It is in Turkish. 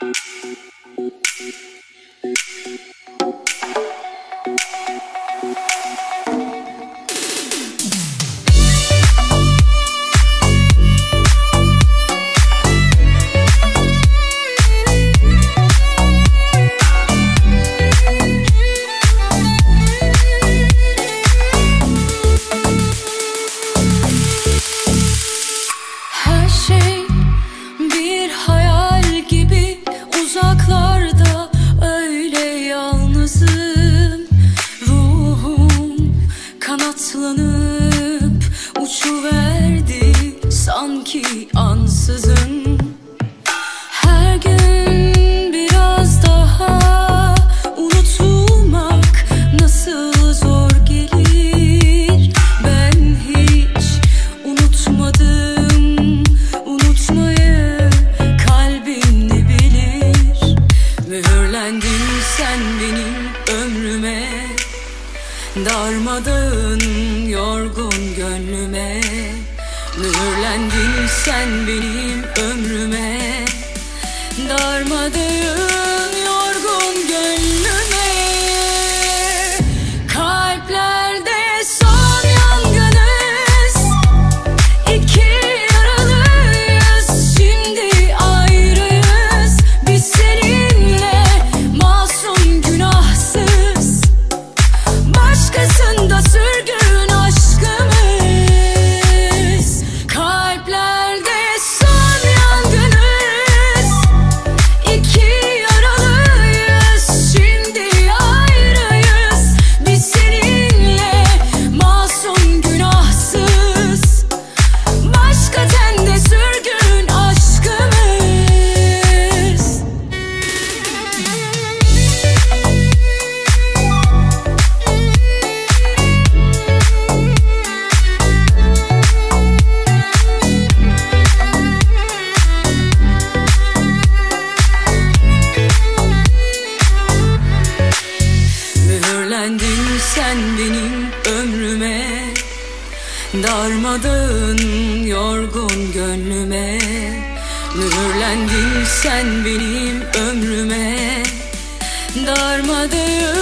・うん。Kanatlanıp uçuverdi sanki ansızın. Her gün biraz daha unutulmak nasıl zor gelir. Ben hiç unutmadım unutmayı kalbin ne bilir. Mühürlendin sen benim ömrüme Darmadağın yorgun gönlüme. Mühürlendin sen benim ömrüme. Darmadağın Darmadağın yorgun gönlüme. Mühürlendin sen benim ömrüme. Darmadağın